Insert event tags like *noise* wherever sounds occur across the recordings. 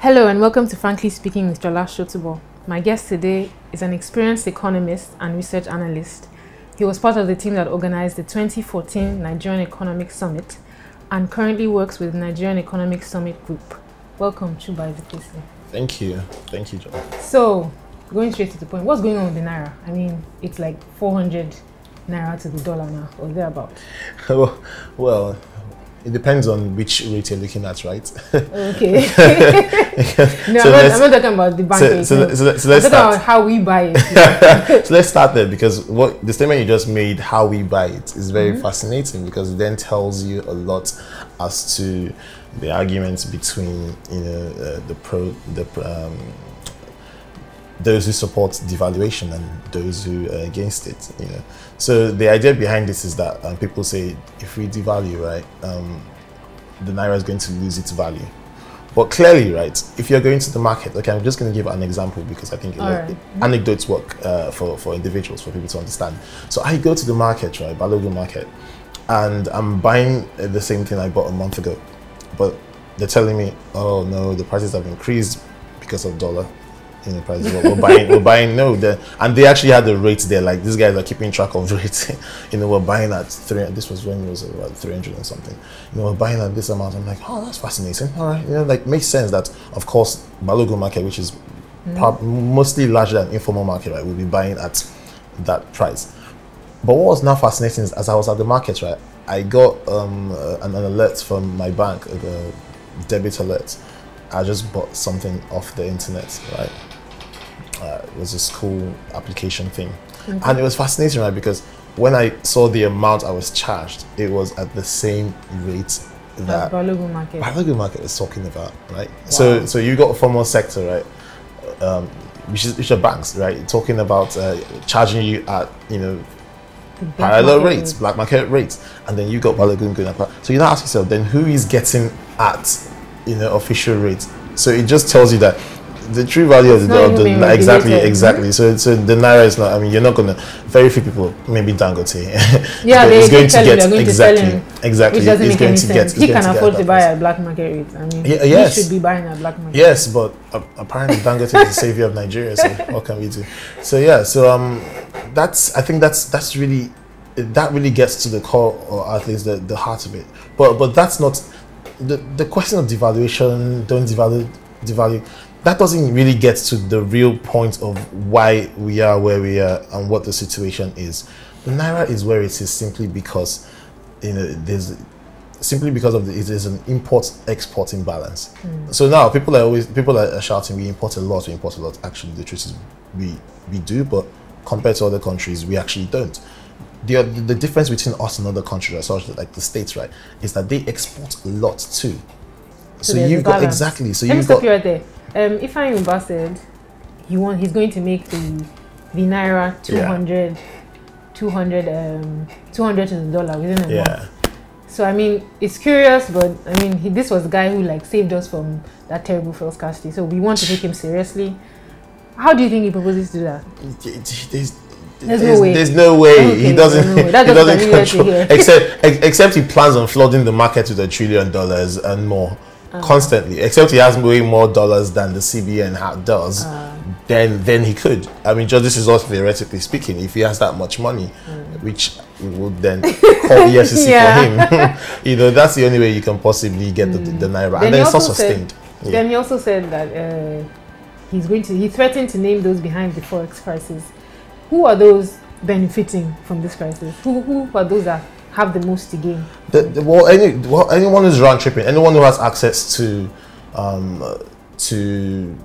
Hello and welcome to Frankly Speaking with Jola Sotubo. My guest today is an experienced economist and research analyst. He was part of the team that organized the 2014 Nigerian Economic Summit and currently works with Nigerian Economic Summit Group. Welcome, Chuba Ezekwesili. Thank you. Thank you, Jola. So, going straight to the point, what's going on with the Naira? I mean, it's like 400 Naira to the dollar now, or thereabout. *laughs* well, it depends on which rate you're looking at, right? Okay. *laughs* *laughs* no, So I'm, not, I'm not talking about the bank so- so no. so let- so I'm talking start. about how we buy it. so let's start there because what the statement you just made, how we buy it, is very Mm-hmm. fascinating because it then tells you a lot as to the arguments between you know uh, the pro the um, those who support devaluation and those who are against it. You know, so the idea behind this is that um, people say if we devalue, right, um, the naira is going to lose its value. But clearly, right, if you're going to the market, okay, I'm just going to give an example because I think it All work- right. anecdotes work uh, for, for individuals, for people to understand. So I go to the market, right, Balogun market, and I'm buying uh, the same thing I bought a month ago. But they're telling me, oh no, the prices have increased because of dollar. You know, prices. We're, we're buying, we're buying. No, the, and they actually had the rates there. Like these guys are keeping track of *laughs* rates. you know, we're buying at three. This was when it was about three hundred and something. You know, we're buying at this amount. I'm like, oh, that's fascinating. All right, you know, like makes sense that of course Balogun market, which is prob- mostly larger than informal market, right, will be buying at that price. But what was now fascinating is as I was at the market, right, I got um, uh, an, an alert from my bank, a debit alert. I just bought something off the internet, right? Uh, it was a school application thing. And it was fascinating, right? Because when I saw the amount I was charged, it was at the same rate that Balogun market. Balogun market is talking about, right? So, so you got formal sector, right? Um, which is which are banks, right? Talking about uh, charging you at you know parallel market rates, black market rates, and then you got Balogun going up. So you now ask yourself, then who is getting at you know official rates? So it just tells you that the true value of the dollar, the, exactly, exactly. So, so the naira is not. I mean, you're not gonna. Very few people, maybe Dangote, *laughs* Yeah, they, they going to get going exactly, to exactly. which doesn't It's make going any to sense. get. he can afford to buy at black market rates. I mean, Yeah, yes. he should be buying at black market. Yes, but uh, apparently Dangote is the *laughs* savior of Nigeria. So what can we do? So yeah, so um, that's I think that's that's really that really gets to the core, or at least the, the heart of it. But but that's not the the question of devaluation. Don't devalue, devalue. That doesn't really get to the real point of why we are where we are and what the situation is. The naira is where it is simply because you know there's simply because of the, it is an import export imbalance. Mm. So now people are always people are shouting we import a lot, we import a lot. Actually, the truth is we we do, but compared to other countries, we actually don't. The, the difference between us and other countries, such like the states, right, is that they export a lot too. So, there's you've got balance. exactly. So Let me you've stop got you right there. Um, Ifeanyi Uba said he want he's going to make the the naira 200, 200, um, 200 to the dollar within a month. So I mean, it's curious, but I mean, he, this was the guy who like saved us from that terrible fuel scarcity. So we want to take him seriously. How do you think he proposes to do that? There's, There's no way. There's no way Okay, *laughs* he doesn't. no way. That he doesn't control. Except, except he plans on flooding the market with a trillion dollars and more Uh-huh. constantly. Except he has way more dollars than the CBN ha- does. Uh. then, then he could. I mean, just this is all theoretically speaking. If he has that much money, Mm. which would then *laughs* call the EFCC Yeah. for him, *laughs* you know, that's the only way you can possibly get the, the naira, Then and then it's not also said- sustained. Yeah. Then he also said that uh, he's going to he threatened to name those behind the forex crisis. Who are those benefiting from this crisis? Who, who are those that have the most to gain? The, the, well, any, well, anyone who's round tripping, anyone who has access to um, uh, to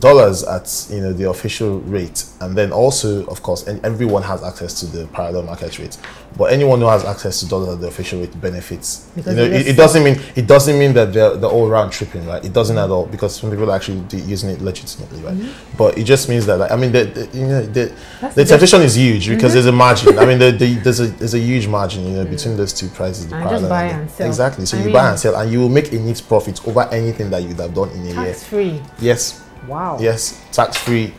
dollars at you know the official rate, and then also, of course, and everyone has access to the parallel market rate. But anyone who has access to dollars at the official rate benefits. Because you know, it, it doesn't mean it doesn't mean that they're, they're all round tripping, right? It doesn't at all because some people are actually using it legitimately, right? But it just means that, like, I mean, the, the, you know, the, Mm-hmm. That's the temptation is huge because there's a margin. I mean, *laughs* the, the, there's a there's a huge margin, you know, between those two prices. The And just parallel and sell. Exactly. So I you mean- buy and sell, and you will make a neat profit over anything that you'd have done in a year. Free. Yes, Wow. yes, tax free.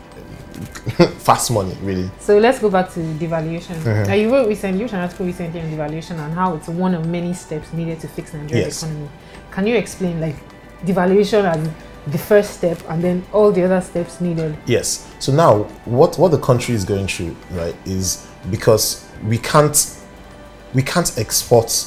*laughs* fast money, really. So let's go back to devaluation. Mm-hmm. Uh, you wrote recently, you wrote an article recently on devaluation and how it's one of many steps needed to fix Nigeria's yes. economy. Can you explain like devaluation as the first step and then all the other steps needed? Yes. So now what what the country is going through, right, is because we can't we can't export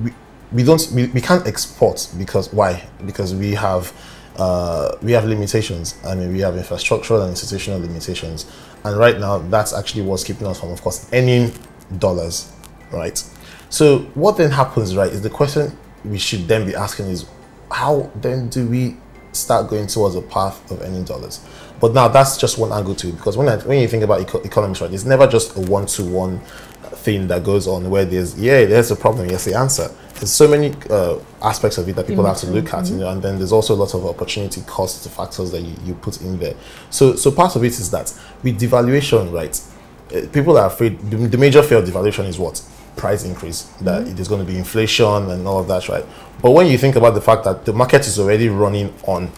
we, we don't we, we can't export because why? Because we have uh, we have limitations. I mean, we have infrastructural and institutional limitations, and right now that's actually what's keeping us from, of course, earning dollars, right? So what then happens, right? Is the question we should then be asking is, how then do we start going towards a path of earning dollars? But now that's just one angle to it because when I, when you think about eco economics, right, it's never just a one-to-one thing that goes on where there's yeah, there's a problem, yes, the answer there's so many uh, aspects of it that people have to look at, mm-hmm. you know, and then there's also a lot of opportunity cost factors that you, you put in there. So, so part of it is that with devaluation, right, uh, people are afraid, the, the, major fear of devaluation is what? Price increase, that mm-hmm. there's going to be inflation and all of that, right? But when you think about the fact that the market is already running on,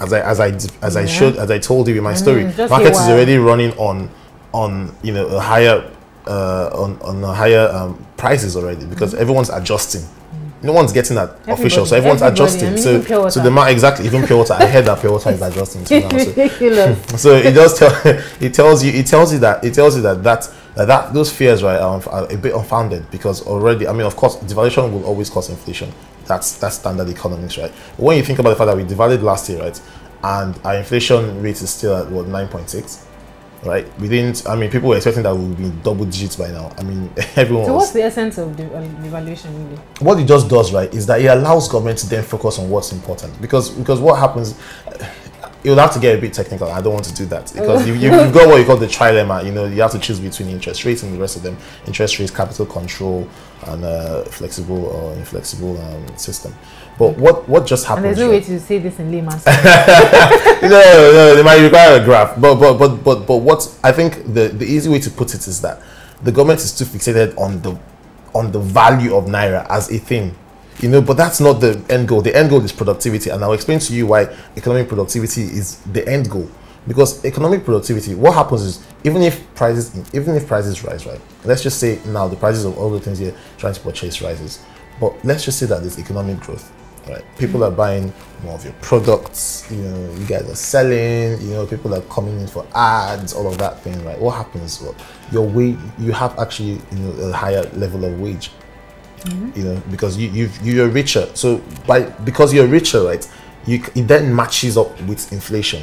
as I, as I, as yeah. I showed, as I told you in my story, market is already running on, on, you know, a higher uh, on, on higher um, prices already because mm -hmm. everyone's adjusting. No one's getting that everybody, official, so everyone's adjusting. I mean, so, so the market exactly even pure water. I heard that pure water is *laughs* adjusting too now. So, *laughs* so it does tell *laughs* it tells you it tells you that it tells you that that that, that those fears right are, are, a bit unfounded because already I mean of course devaluation will always cause inflation. That's that's standard economics, right? But when you think about the fact that we devalued last year, right, and our inflation rate is still at what nine point six right? We didn't. I mean, people were expecting that we would be double digits by now. I mean, *laughs* everyone. So, was, what's the essence of the evaluation really? What it just does, right, is that it allows government to then focus on what's important. Because because what happens, you'll have to get a bit technical. I don't want to do that because you, you've got what you call the trilemma. You know, you have to choose between interest rates and the rest of them. Interest rates, capital control, and uh, flexible or inflexible um, system. But what what just happened? And there's no way to say this in layman's *laughs* no, no, they might require a graph. But but but but but what I think the the easy way to put it is that the government is too fixated on the on the value of naira as a thing. You know, but that's not the end goal. The end goal is productivity, and I'll explain to you why economic productivity is the end goal. Because economic productivity, what happens is even if prices even if prices rise, right? Let's just say now the prices of all the things you're trying to purchase rises, but let's just say that there's economic growth right? People are buying more of your products, you know, you guys are selling, you know, people are coming in for ads, all of that thing, right? What happens? Well, your wage, you have actually, you know, a higher level of wage, mm-hmm. you know, because you, you you're richer. So by, because you're richer, right, you, it then matches up with inflation.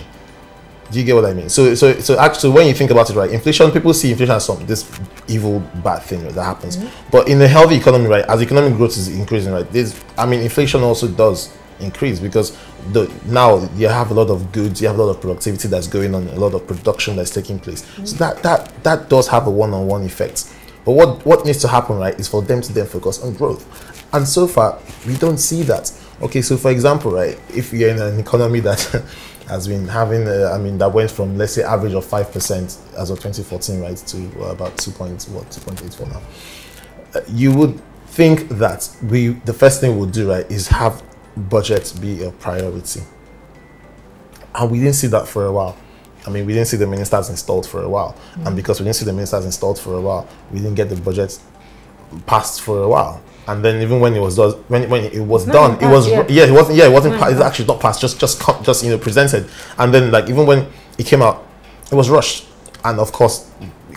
Do you get what I mean? So, so, so actually, when you think about it, right, inflation, people see inflation as some this evil, bad thing right, that happens. Mm-hmm. But in a healthy economy, right, as economic growth is increasing, right, this, I mean, inflation also does increase because the now you have a lot of goods, you have a lot of productivity that's going on, a lot of production that's taking place. Mm-hmm. So that that that does have a one-on-one effect. But what what needs to happen, right, is for them to then focus on growth. And so far, we don't see that. Okay, so for example, right, if you're in an economy that *laughs* has been having, uh, I mean, that went from let's say average of five percent as of 2014, right, to uh, about two point what 2.84 now. Uh, you would think that we the first thing we'll do right is have budget be a priority, and we didn't see that for a while. I mean, we didn't see the ministers installed for a while, mm. and because we didn't see the ministers installed for a while, we didn't get the budget passed for a while and then even when it was done, when when it was done, it was yeah. yeah, it wasn't yeah, it wasn't it's actually not passed, just just just you know presented, and then like even when it came out, it was rushed, and of course.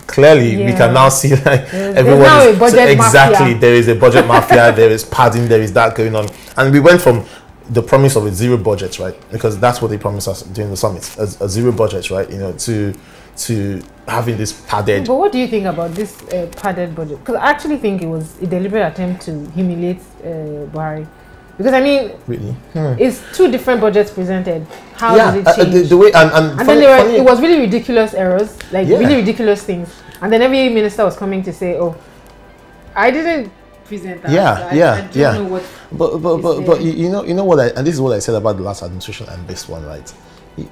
Clearly, yeah. we can now see *laughs* like everyone is, so exactly mafia. there is a budget mafia, there is padding, there is that going on, and we went from the promise of a zero budget, right? Because that's what they promised us during the summit, a, a zero budget, right? You know, to to having this padded. But what do you think about this uh, padded budget? Because I actually think it was a deliberate attempt to humiliate uh, Buhari. Because I mean, really, hmm. it's two different budgets presented. How yeah, did it change? Uh, the, the, way and, and, and funny, then were, it was really ridiculous errors, like yeah. really ridiculous things. And then every minister was coming to say, "Oh, I didn't present that." Yeah, so yeah, I, I yeah. but but but, but you know you know what I and this is what I said about the last administration and this one, right? *sighs*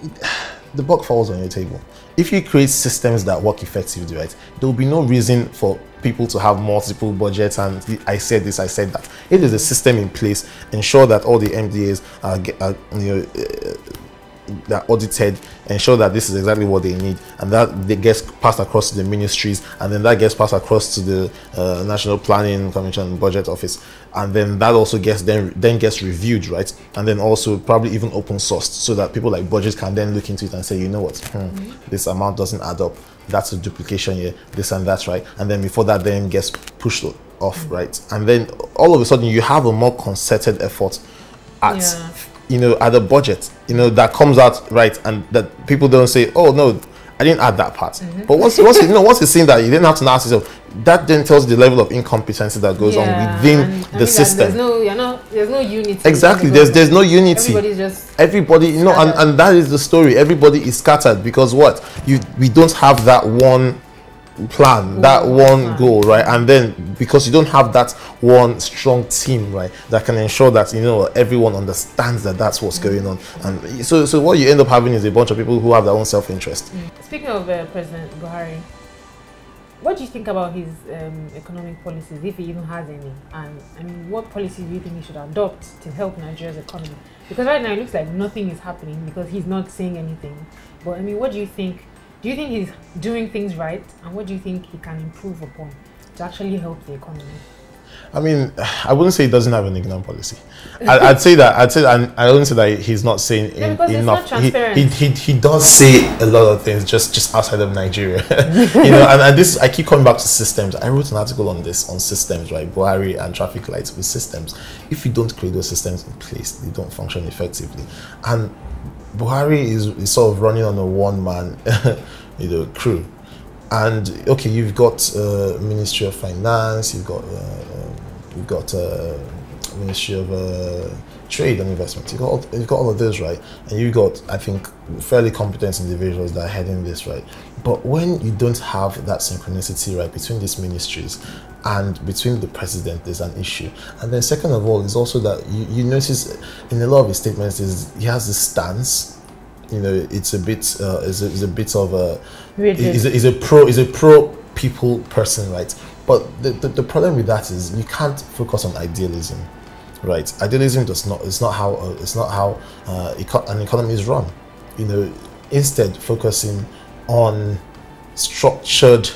The buck falls on your table. If you create systems that work effectively, right, there will be no reason for people to have multiple budgets and I said this, I said that. It is a system in place, ensure that all the MDAs are, are you know, eh, they're audited, ensure that this is exactly what they need, and that they gets passed across to the ministries, and then that gets passed across to the uh, National Planning Commission and Budget Office, and then that also gets then then gets reviewed, right? And then also probably even open sourced, so that people like budgets can then look into it and say, you know what, hmm, mm-hmm. this amount doesn't add up. That's a duplication here, this and that, right? And then before that then gets pushed off, mm-hmm. right? And then all of a sudden you have a more concerted effort at yeah you know, at the budget, you know, that comes out right, and that people don't say, "Oh no, I didn't add that part." Mm-hmm. But once, once you know, once you see that, you didn't have to ask yourself. That then tells the level of incompetency that goes yeah, on within the mean, system. There's no, you're not, there's no unity. Exactly. There's there's no unity. Everybody's just everybody, you know, and, and that is the story. Everybody is scattered because what you we don't have that one plan that one goal right? And then because you don't have that one strong team right that can ensure that you know everyone understands that that's what's mm-hmm. going on. And so so what you end up having is a bunch of people who have their own self-interest. Mm. speaking of uh, president buhari what do you think about his um, economic policies if he even has any? And i mean what policies do you think he should adopt to help nigeria's economy? Because right now it looks like nothing is happening because he's not saying anything. But i mean what do you think do you think he's doing things right? And what do you think he can improve upon to actually help the economy? I mean, *sighs* I wouldn't say he doesn't have an economic policy. *laughs* I, would say that. I'd say, and I wouldn't say that he's not saying yeah, in, enough. He, he, he, he does say a lot of things just just outside of Nigeria, *laughs* you know. And, and this, I keep coming back to systems. I wrote an article on this on systems, right? Buhari and traffic lights with systems. If you don't create those systems in place, they don't function effectively. And Buhari is, is sort of running on a one man, *laughs* you know, crew. And okay, you've got uh, Ministry of Finance, you've got uh, you've got uh, Ministry of uh, Trade and Investment. You've got all, you've got all of those right, and you've got I think fairly competent individuals that are heading this right. But when you don't have that synchronicity right between these ministries and between the president there's an issue. And then second of all is also that you, you notice in a lot of his statements is he has this stance. You know it's a bit uh, is a, is a bit of a is a, is a pro is a pro people person right? But the, the, the problem with that is you can't focus on idealism right? Idealism does not it's not how uh, it's not how uh, an economy is run. You know instead focusing on structured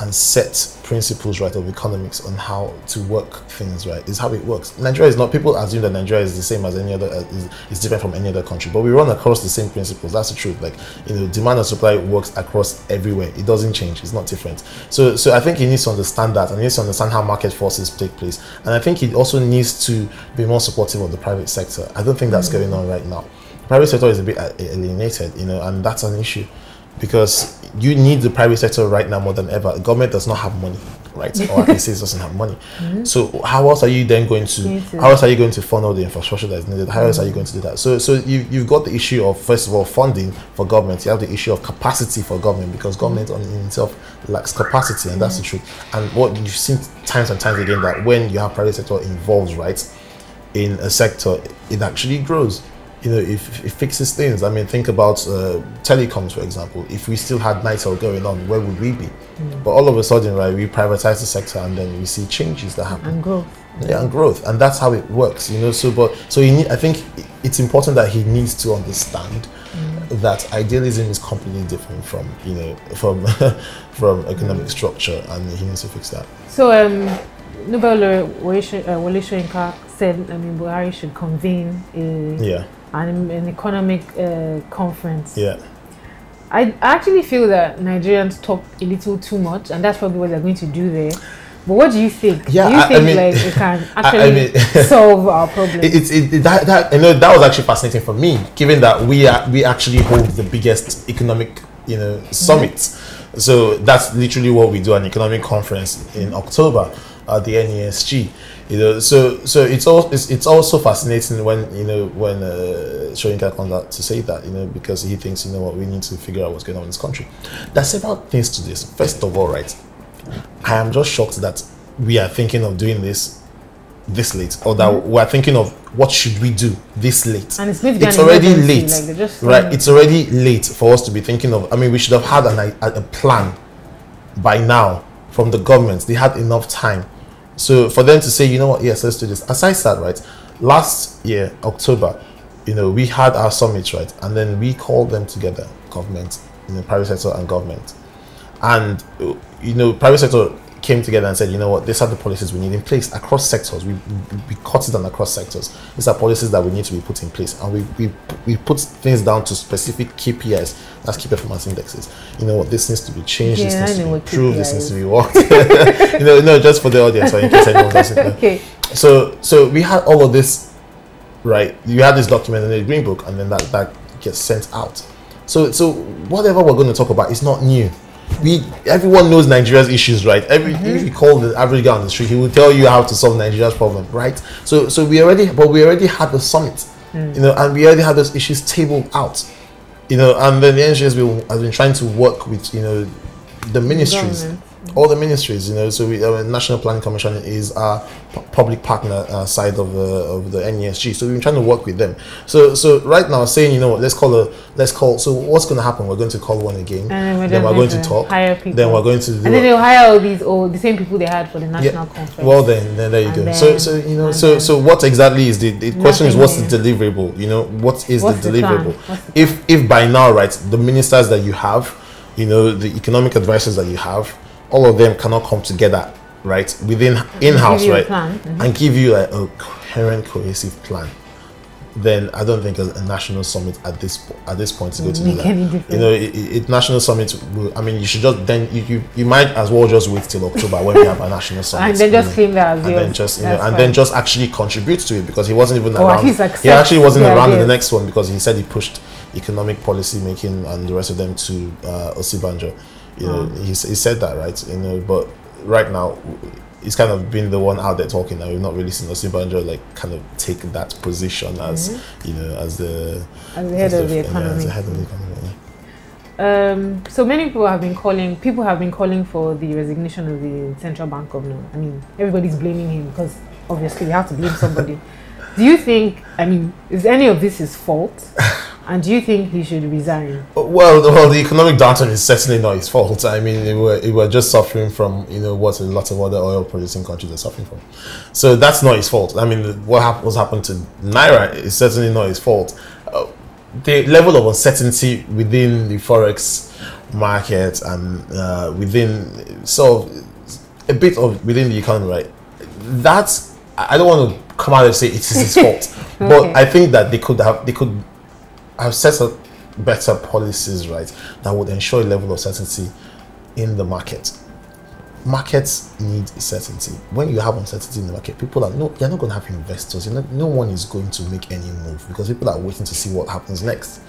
and set principles right of economics on how to work things right is how it works. Nigeria is not people assume that nigeria is the same as any other uh, is, is different from any other country but we run across the same principles. That's the truth. Like you know demand and supply works across everywhere. It doesn't change. It's not different. So so i think he needs to understand that and he needs to understand how market forces take place. And i think he also needs to be more supportive of the private sector. I don't think that's mm-hmm. going on right now. The private sector is a bit alienated you know and that's an issue because you need the private sector right now more than ever. The government does not have money, right? or at least it doesn't have money. Mm-hmm. So how else are you then going to? How else are you going to fund all the infrastructure that is needed? How mm-hmm. else are you going to do that? So so you you've got the issue of first of all funding for government. You have the issue of capacity for government because government on in itself lacks capacity, and that's the truth. And what you've seen times and times again that when you have private sector involved, right, in a sector, it actually grows you know, if it fixes things. I mean, think about uh, telecoms, for example. If we still had NITEL going on, where would we be? Mm. But all of a sudden, right, we privatize the sector and then we see changes that happen. And growth. Yeah, and growth. And that's how it works, you know. So, but, so you need, I think it's important that he needs to understand mm. that idealism is completely different from, you know, from, *laughs* from economic mm. structure and he needs to fix that. So, um, Nobel laureate Wole Soyinka said, I mean, Buhari should convene a yeah an, an economic uh, conference. Yeah. I actually feel that Nigerians talk a little too much, and that's probably what they're going to do there. But what do you think? Yeah, do you I, think I mean, like *laughs* can actually I mean, *laughs* solve our problem? It's it, it, that, that you know that was actually fascinating for me, given that we are, we actually hold the biggest economic you know summit. Mm-hmm. So that's literally what we do an economic conference in October at the NESG you know so so it's also it's, it's also fascinating when you know when uh, Soyinka comes out to say that you know because he thinks you know what we need to figure out what's going on in this country. There's several things to this. First of all right I am just shocked that we are thinking of doing this this late or that mm-hmm. we're thinking of what should we do this late. And it's, it's already late like right? it's already late for us to be thinking of I mean we should have had an, a, a plan by now from the government. They had enough time so for them to say, you know what, yes, let's do this. As I said, right, last year, October, you know, we had our summit, right? And then we called them together, government, you know, private sector and government. And, you know, private sector came together and said, you know what, these are the policies we need in place across sectors. We, we, cut it down across sectors. These are policies that we need to be put in place. And we, we, we put things down to specific KPIs, that's key performance indexes. You know what, this needs to be changed, Yeah, I this needs to know be improved, this needs to be worked. *laughs* you know, no, just for the audience, or in case anyone doesn't know. *laughs* okay. So, so we had all of this, right? You had this document in the green book, and then that that gets sent out. So, so whatever we're going to talk about is not new. We everyone knows Nigeria's issues, right? Every if mm-hmm. you call the average guy on the street, he will tell you how to solve Nigeria's problem, right? So, so we already, but we already had the summit, mm. you know, and we already had those issues tabled out, you know, and then the NESG has been trying to work with, you know, the ministries Government. All the ministries, you know. So we, uh, National Planning Commission is our pu- public partner uh, side of the of the NESG. So we've been trying to work with them. So so right now, saying you know, what, let's call a let's call. So what's going to happen? We're going to call one again. And then we're, then we're going to talk. hire people. Then we're going to. and then they'll hire all these all the same people they had for the national conference. well then, then there you And go. then- so so you know so so what exactly is the, the question is what's the deliverable? You know what is What's the deliverable? The if if by now right the ministers that you have, you know the economic advisors that you have, all of them cannot come together right within in-house Give you a right. Mhm. and give you like a coherent cohesive plan then I don't think a, a national summit at this at this point is going to do Make that. You know, it, it, national summit. Will, I mean, you should just then you, you you might as well just wait till October when we have a national *laughs* summit, and then just claim that as and yours. then just you know, and then just actually contribute to it because he wasn't even Or around. He actually wasn't around in the next one because he said he pushed economic policy making and the rest of them to uh, Osinbajo. You know, Mm. he, he said that right. You know, but right now he's kind of been the one out there talking, and we've not really seen Osinbajo like kind of take that position as you know as the as the head as of the yeah, as economy. the head of the economy. yeah. Um, so many people have been calling. People have been calling for the resignation of the central bank governor. I mean, everybody's blaming him because obviously we have to blame somebody. *laughs* do you think? I mean, is any of this his fault? *laughs* And do you think he should resign? Well, well, the economic downturn is certainly not his fault. I mean, it were it were just suffering from you know what a lot of other oil producing countries are suffering from. So that's not his fault. I mean, what hap- what's happened to naira is certainly not his fault. Uh, the level of uncertainty within the forex market and uh, within so a bit of within the economy, right? That's I I don't want to come out and say it is his *laughs* fault, Okay. but I think that they could have they could have set up better policies, right, that would ensure a level of certainty in the market. Markets need certainty. When you have uncertainty in the market, people are no, you're not going to have investors. Not, no one is going to make any move because people are waiting to see what happens next.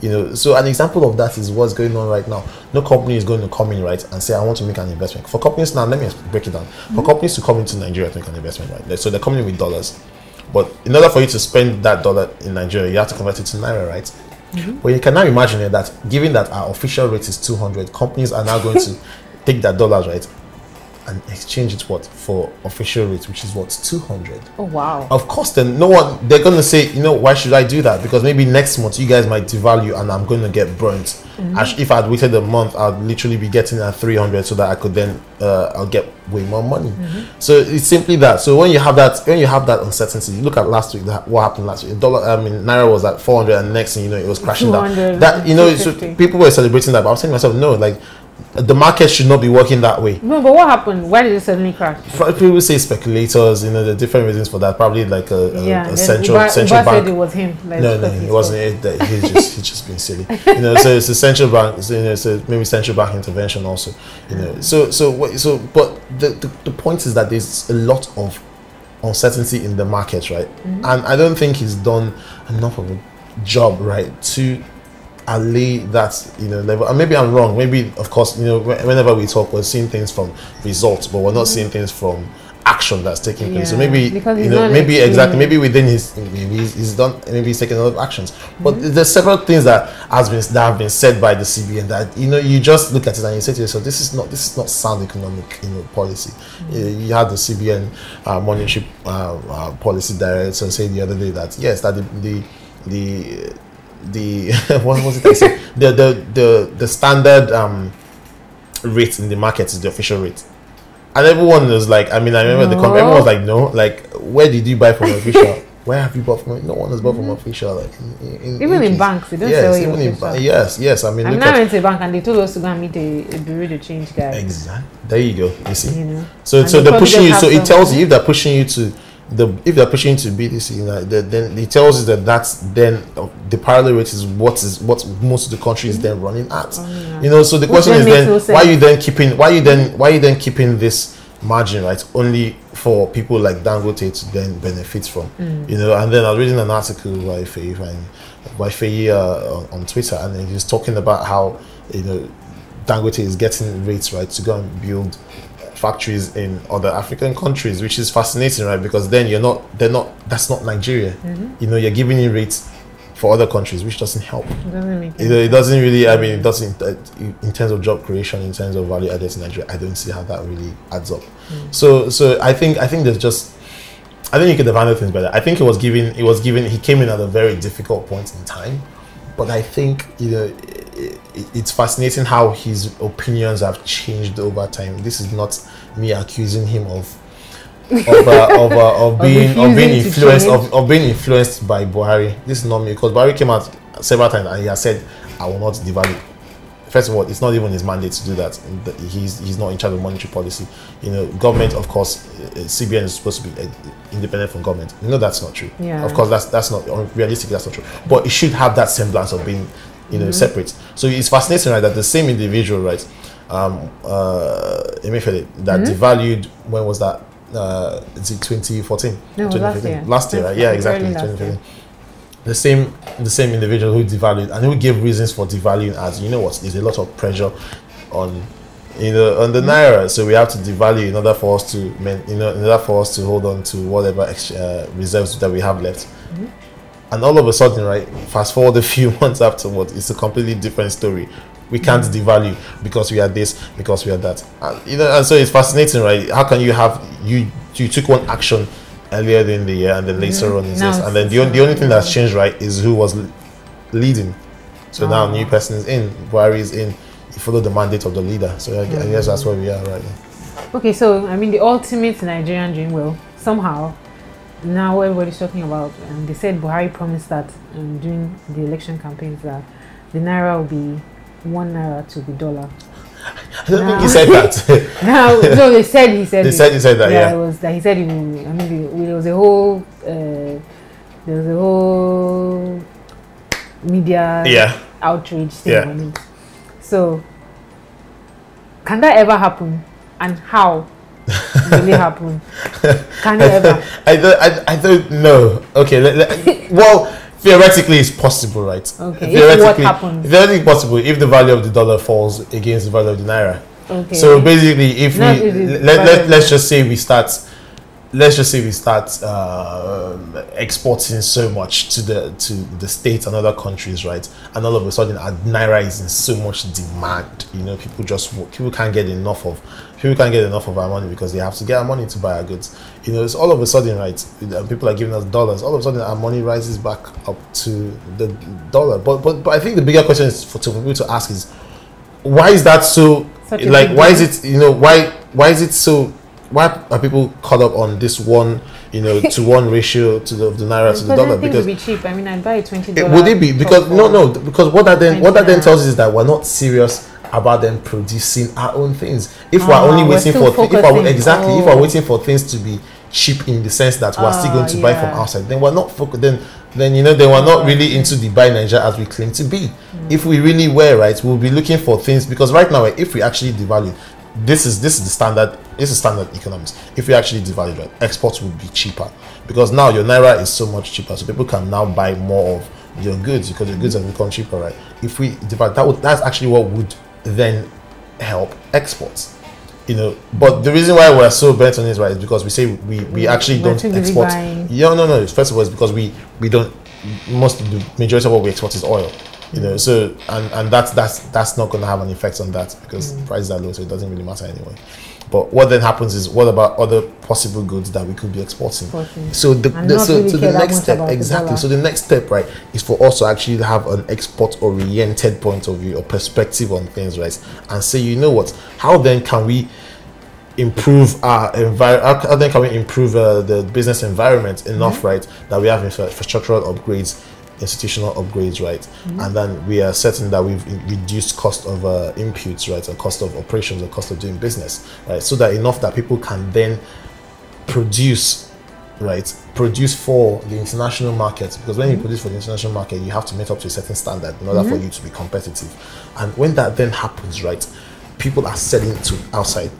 You know, so an example of that is what's going on right now. No company is going to come in right and say, "I want to make an investment." For companies now, let me break it down. For mm-hmm. companies to come into Nigeria to make an investment, right? So they're coming in with dollars, but in order for you to spend that dollar in Nigeria, you have to convert it to naira, right? Mm-hmm. But you can now imagine that given that our official rate is 200, companies are now going to *laughs* take that dollars, right, and exchange it what for official rate, which is what 200. Oh wow! Of course, then no one they're gonna say, you know, why should I do that? Because maybe next month you guys might devalue and I'm gonna get burnt. As if I'd waited a month, I'd literally be getting at 300 so that I could then uh, I'll get way more money. So it's simply that. So when you have that, when you have that uncertainty, look at last week. That, what happened last week? Dollar, I mean, naira was at 400, and next thing you know, it was crashing down. That you know, so people were celebrating that, but I was saying to myself, no, like the market should not be working that way. No, but what happened? Why did it suddenly crash? People say speculators, you know, the different reasons for that. Probably like a, a, yeah, a central Uba, central Uba bank. said it was him. Like, No, no, it wasn't. It, that he's just he's just being silly. You know, so it's a central bank. So, you know, so maybe central bank intervention also. You know, so so? So, but the, the the point is that there's a lot of uncertainty in the market, right? Mm-hmm. And I don't think he's done enough of a job, right, to allay that you know level. And maybe I'm wrong. Maybe, of course, you know, whenever we talk, we're seeing things from results, but we're not seeing things from action that's taking place. So maybe because you know, maybe exactly, maybe within his, maybe he's, he's done, maybe he's taken a lot of actions. But Mm-hmm. there's several things that has been that have been said by the CBN that you know you just look at it and you say to yourself, this is not this is not sound economic you know policy. Mm-hmm. You had the CBN uh, monetary uh, uh, policy director say the other day that yes, that the the the, the *laughs* what was it I said? the the the the standard um, rate in the market is the official rate. And everyone was like, I mean, I remember the com- everyone was like, no, like, where did you buy from *laughs* official? Where have you bought from? No one has bought from official. Like, in, in Even in ages. banks, they don't yes, sell even in ba- yes, yes. I mean, I mean, look I at went to a bank and they told us to go and meet a, a bureau de change guy. exactly. There you go. You see. You know. So, And so they they're pushing you. So it tells you if they're pushing you to the if they're pushing to BDC, you know, then, then it tells you that that's then uh, the parallel rate is what is what most of the country is then running at. Running You know, so the Which question is then no why are you then keeping why are you then why are you then keeping this margin right only for people like Dangote to then benefit from? Mm. You know, and then I was reading an article by Faye by Faye uh, on, on Twitter, and then he was talking about how you know Dangote is getting rates right to go and build factories in other African countries, which is fascinating, right? Because then you're not, they're not, that's not Nigeria. You know, you're giving in rates for other countries, which doesn't help. It doesn't know, it doesn't really, I mean, it doesn't, uh, in terms of job creation, in terms of value added to Nigeria, I don't see how that really adds up. So, so I think, I think there's just, I think you could have handled things better. I think it was given, it was given, he came in at a very difficult point in time. But I think, you know, i i it's fascinating how his opinions have changed over time. This is not me accusing him of of, uh, of, uh, of *laughs* being of being influenced of, of being influenced by Buhari. This is not me because Buhari came out several times and he has said, "I will not devalue." First of all, it's not even his mandate to do that. He's he's not in charge of monetary policy. You know, government, of course, uh, CBN is supposed to be uh, independent from government. No, that's not true. Yeah. Of course, that's that's not realistic. That's not true. But it should have that semblance of being, you know, separate. So it's fascinating, right? That the same individual, right, um, uh, that devalued. When was that? Uh, is it 2014? No, it was last year. Last year, right? Yeah, exactly. last 2015 the same the same individual who devalued and who gave reasons for devaluing as you know what there's a lot of pressure on you know on the naira so we have to devalue in order for us to you know in order for us to hold on to whatever ex- uh, reserves that we have left and all of a sudden right fast forward a few *laughs* months afterwards it's a completely different story. We can't mm. devalue because we are this because we are that. And, you know and so it's fascinating right? How can you have you you took one action earlier in the year and then later mm-hmm. on is Now this. And then the, the only thing that's changed right is who was leading. So now Oh. new person is in Buhari is in. You follow the mandate of the leader. So I, I guess that's mm-hmm. where we are right now. Okay, so I mean, the ultimate Nigerian dream. will somehow now everybody's talking about, and they said Buhari promised that um, during the election campaigns that the naira will be one naira to the dollar. I don't think he said that *laughs* Now, no, they said he said they it. said he said that yeah, it was that he said it. I mean, the- there was a whole, uh, there was a whole media yeah outrage thing Yeah. on it. So, can that ever happen? And how it happen? *laughs* Can it ever? I don't I, I don't know okay let, let- well theoretically it's possible right Okay, if what happens? theoretically possible if the value of the dollar falls against the value of the naira Okay. So basically, if Not we let, let, let's just say we start, let's just say we start uh, exporting so much to the to the states and other countries, right? And all of a sudden, our naira is in so much demand. You know, people just people can't get enough of people can't get enough of our money because they have to get our money to buy our goods. You know, it's all of a sudden, right? People are giving us dollars. All of a sudden, our money rises back up to the dollar. But but, but I think the bigger question is for, to, for people to ask is why is that so Such like why is it you know why why is it so why are people caught up on this one you know to *laughs* one ratio to the, the naira to the dollar? because will be cheap. I mean, I'd buy a twenty it, would it be? because no no because what that then what that then tells us is that we're not serious about them producing our own things. If we're Ah, only we're waiting for thi- if we're, exactly if Oh. we're waiting for things to be cheap in the sense that we're still Ah, going to buy from outside then we're not focused then then you know then we're not Ah, really into the buy Nigeria as we claim to be. Mm. if we really were right we'll be looking for things because right now if we actually devalue this is this is the standard this is standard economics. If we actually devalue right exports would be cheaper. Because now your naira is so much cheaper so people can now buy more of your goods because your goods have become cheaper right? If we devalue that would that's actually what would then help exports you know? But the reason why we're so bent on this right is because we say we we actually don't export. yeah no no first of all it's because we we don't most the majority of what we export is oil you know so and and that's that's that's not going to have an effect on that because Mm. prices are low so it doesn't really matter anyway but what then happens is what about other possible goods that we could be exporting Exporting. so the, the so, really so the next step about the exactly so the next step right is for us to actually have an export oriented point of view or perspective on things right and say you know what how then can we improve our environment? How then can we improve uh, the business environment enough, right? That we have infra- infrastructural upgrades, institutional upgrades, right? And then we are certain that we've reduced cost of uh, inputs, right, and cost of operations, and cost of doing business, right? So that enough that people can then produce right? Produce for the international market. Because when you produce for the international market you have to meet up to a certain standard in order for you to be competitive. And when that then happens right people are selling to outside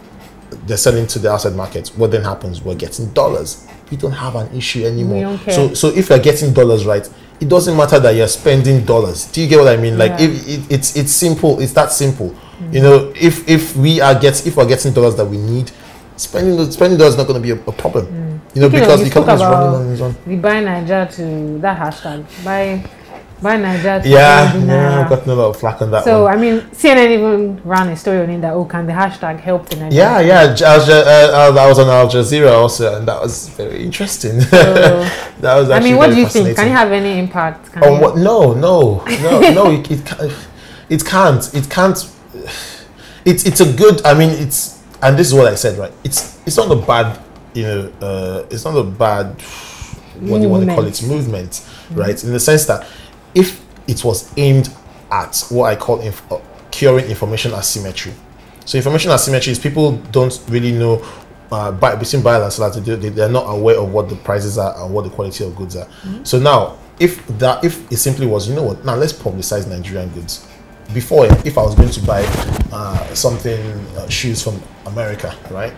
they're selling to the outside market. What then happens? We're getting dollars. We don't have an issue anymore. So so if you're getting dollars right it doesn't matter that you're spending dollars. Do you get what i mean? Like Yeah. if it, it's it's simple it's that simple. Mm. You know if if we are get if we're getting dollars that we need spending spending dollars is not going to be a, a problem. Mm. You know Speaking of, because you the economy is running on its own. We buy Naija to that hashtag. Buy buy Naija yeah yeah i've gotten a lot of flack on that So one I mean, CNN even ran a story on it that oh, can the hashtag help the Niger? yeah yeah Al uh, i was on al jazeera also and that was very interesting So, *laughs* that was I mean, what do you think? Can it have any impact? Can you- what? No, no, no, *laughs* no. It, it, ca- it can't. It can't. It's it's a good. I mean, it's and this is what I said, right? It's it's not a bad, you know, uh, it's not a bad. What do you want to call it? Movement, right? In the sense that if it was aimed at what I call inf- uh, curing information asymmetry. So information asymmetry is people don't really know uh, buy, between buyer and seller. They, they, they're not aware of what the prices are and what the quality of goods are. So now, if that if it simply was, you know what? Now let's publicize Nigerian goods. Before, if I was going to buy uh, something uh, shoes from America, right?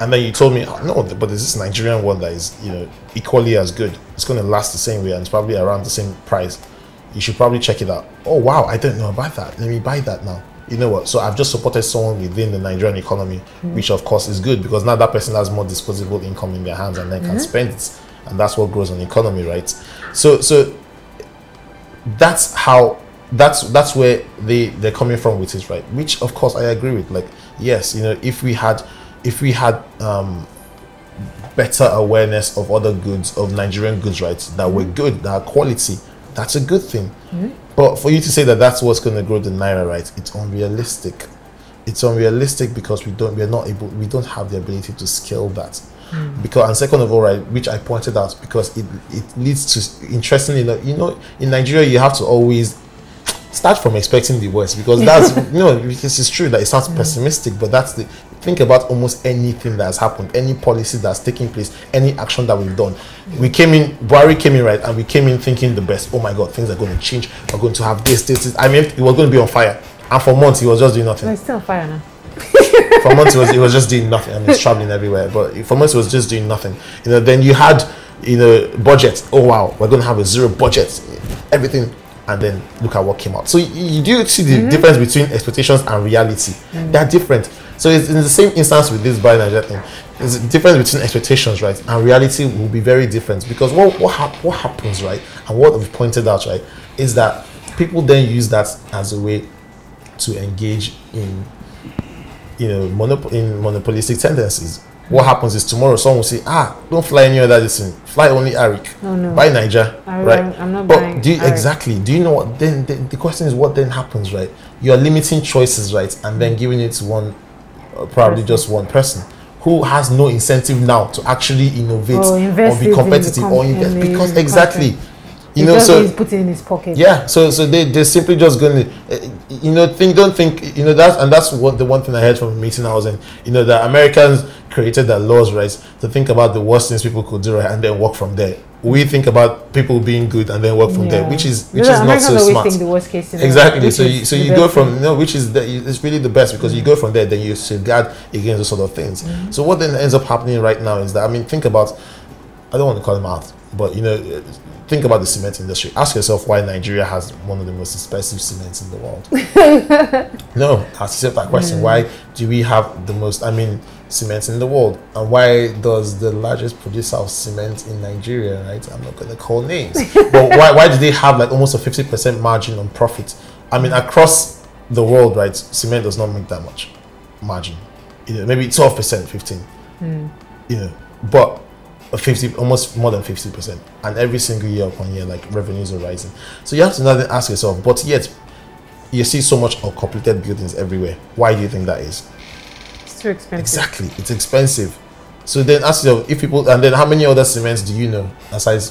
And then you told me, "Oh, no, but there's this Nigerian one that is, you know, equally as good. It's going to last the same way and it's probably around the same price. You should probably check it out. Oh wow, I don't know about that. Let me buy that now. You know what? So I've just supported someone within the Nigerian economy, mm-hmm. which of course is good because now that person has more disposable income in their hands and then can mm-hmm. spend it, and that's what grows an economy, right? So so that's how that's that's where they they're coming from with it right which of course i agree with like yes you know if we had if we had um better awareness of other goods of nigerian goods right that were mm. good that are quality that's a good thing. Mm. But for you to say that that's what's going to grow the naira right it's unrealistic. It's unrealistic because we don't we're not able we don't have the ability to scale that. Mm. Because and second of all right which i pointed out because it it leads to interestingly you know in nigeria you have to always start from expecting the worst because that's *laughs* you know because it's true that it sounds pessimistic but that's the think about almost anything that has happened any policy that's taking place any action that we've done we came in Buhari came in right and we came in thinking the best oh my god things are going to change we're going to have this this, this. I mean it was going to be on fire and for months he was just doing nothing No, it's still on fire now. *laughs* for months it was, it was just doing nothing. I mean, it's traveling everywhere, but for months it was just doing nothing. You know, then you had, you know, budget. Oh wow, we're going to have a zero budget, everything, and then look at what came out. So you, you do see the mm-hmm. difference between expectations and reality. They're different. So it's in the same instance with this buy Nigeria thing. There's a difference between expectations, right, and reality will be very different because what what, hap- what happens, right, and what we've pointed out, right, is that people then use that as a way to engage in you know, monop- in monopolistic tendencies. What happens is tomorrow someone will say, ah, don't fly any other this thing. Fly only Arik. Oh, no. Buy Naija. Right. I'm not but buying do you, Arik. exactly. Do you know what then, then the question is what then happens, right? You're limiting choices, right? And then giving it to one uh, probably Person. just one person who has no incentive now to actually innovate Or or, be competitive com- or in invest because exactly you know so he's putting in his pocket. yeah, so so they they're simply just going to, uh, you know, think don't think you know that and that's what the one thing I heard from meeting I was in. You know, the Americans created their laws right to think about the worst things people could do right and then work from there. We think about people being good and then work from there, which is which Because is not Americans so smart. think the worst case scenario. Exactly. So you, so you go from no, which is the, it's really the best because you go from there, then you safeguard against those sort of things. Mm-hmm. So what then ends up happening right now is that I mean, think about. I don't want to call them out, but you know, think about the cement industry. Ask yourself why Nigeria has one of the most expensive cements in the world. *laughs* no, ask yourself that question. Why do we have the most? I mean, cement in the world, and why does the largest producer of cement in Nigeria, right? I'm not going to call names, *laughs* but why why do they have like almost a fifty percent margin on profit? I mean, across the world, right? Cement does not make that much margin. You know, maybe twelve percent, fifteen. Hmm. You know, but a 50 almost more than 50 percent and every single year upon year like revenues are rising so you have to now then ask yourself but yet you see so much of completed buildings everywhere why do you think that is too expensive. Exactly, it's expensive. So then ask yourself if people and then how many other cements do you know? Aside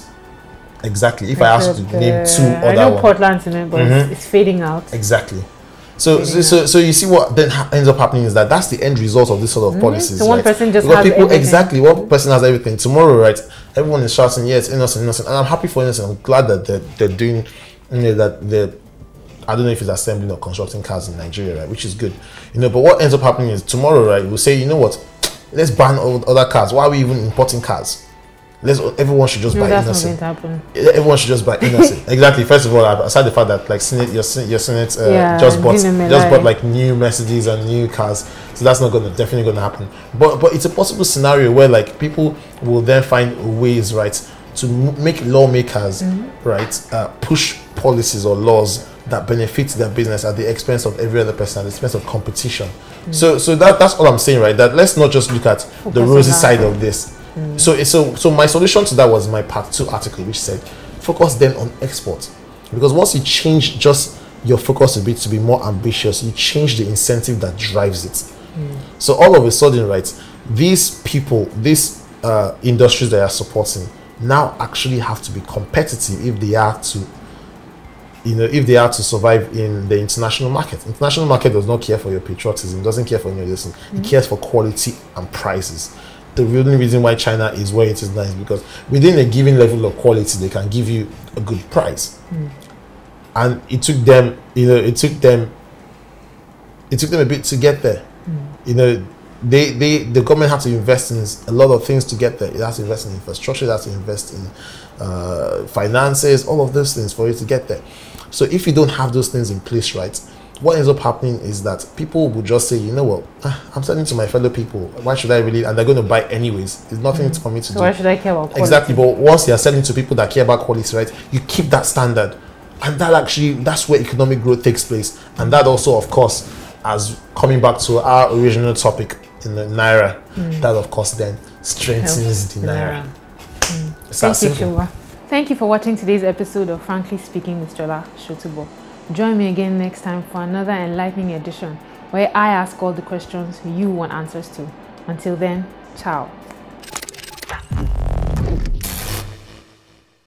exactly. If I ask you to name two uh, I know ones. Portland cement, but it's, Mhm. it's fading out. Exactly. So, so, so, so you see what then ha- ends up happening is that that's the end result of this sort of policies. So one right? person just because people everything. exactly one person has everything. Tomorrow, right? Everyone is shouting, "Yes, innocent, innocent," and I'm happy for innocent. I'm glad that they're, they're doing, you know, that they're. I don't know if it's assembling or constructing cars in Nigeria, right? Which is good, you know. But what ends up happening is tomorrow, right? We'll say, you know what? Let's ban all other cars. Why are we even importing cars? Let's. Everyone should just No, buy that's not going to happen. everyone should just buy Innoson. *laughs* exactly. First of all, aside the fact that like Senate, your Senate, your Senate uh, Yeah, just bought just bought like new Mercedes and new cars, so that's not gonna definitely gonna happen. But but it's a possible scenario where like people will then find ways right to m- make lawmakers right uh, push policies or laws that benefits their business at the expense of every other person, at the expense of competition. So so that that's all I'm saying, right? That let's not just look at the Focus rosy side of this. So so so my solution to that was my part two article, which said focus then on export, because once you change just your focus a bit to be more ambitious, you change the incentive that drives it. So all of a sudden, right, these people, these uh, industries that are supporting now actually have to be competitive if they are to you know, if they are to survive in the international market. International market does not care for your patriotism, doesn't care for any of this. thing. It mm. cares for quality and prices. The only reason why China is where it is now is because within a given level of quality, they can give you a good price. Mm. And it took them, you know, it took them, it took them a bit to get there. Mm. You know, they, they, the government had to invest in a lot of things to get there. It has to invest in infrastructure, it has to invest in uh, finances, all of those things for you to get there. So if you don't have those things in place, right, what ends up happening is that people will just say, you know what, ah, I'm selling to my fellow people. Why should I really? And they're going to buy anyways. There's nothing mm. for me to So do. why should I care about quality? Exactly. But once you're selling to people that care about quality, right, you keep that standard. And that actually, that's where economic growth takes place. And that also, of course, as coming back to our original topic in the Naira, mm. that of course then strengthens the Naira. Mm. It's that Thank you, simple. Thank you for watching today's episode of Frankly Speaking with Jola Sotubo. Join me again next time for another enlightening edition where I ask all the questions you want answers to. Until then, ciao.